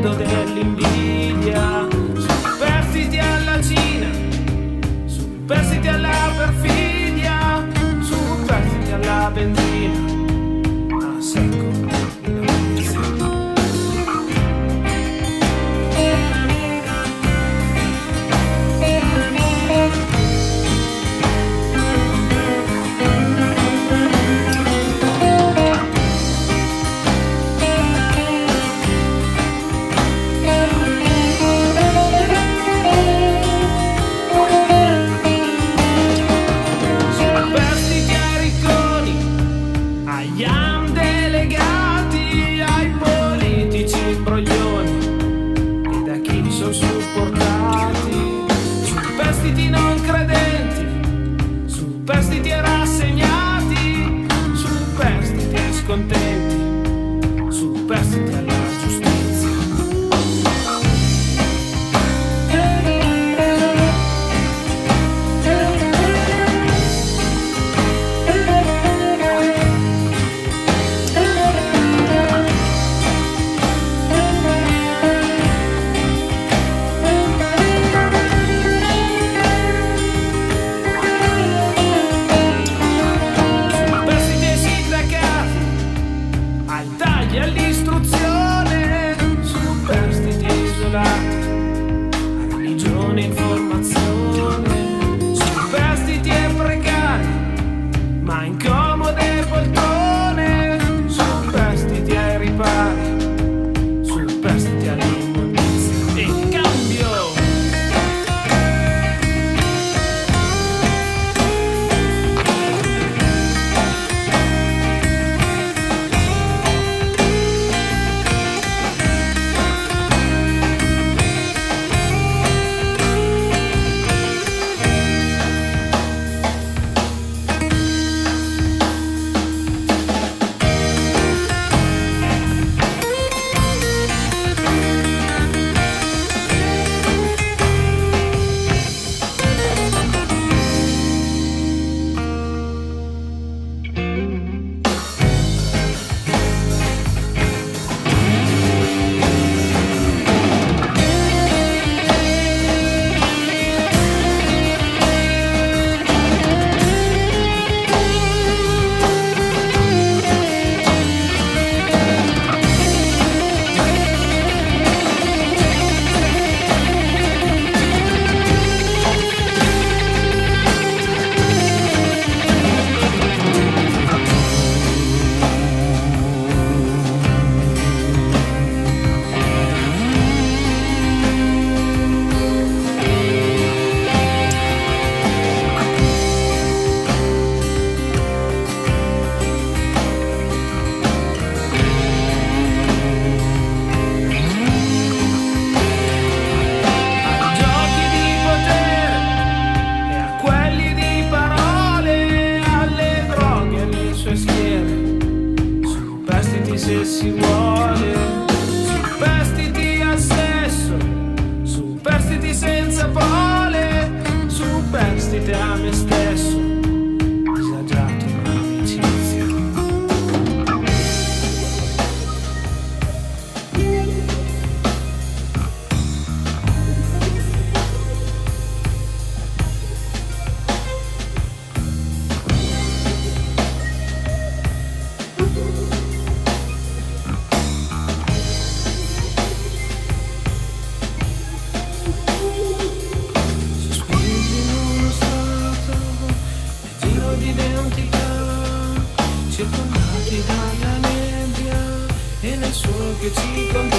hablando si vuole Superstiti al sesso Superstiti senza parole Superstiti a me stesso. que chico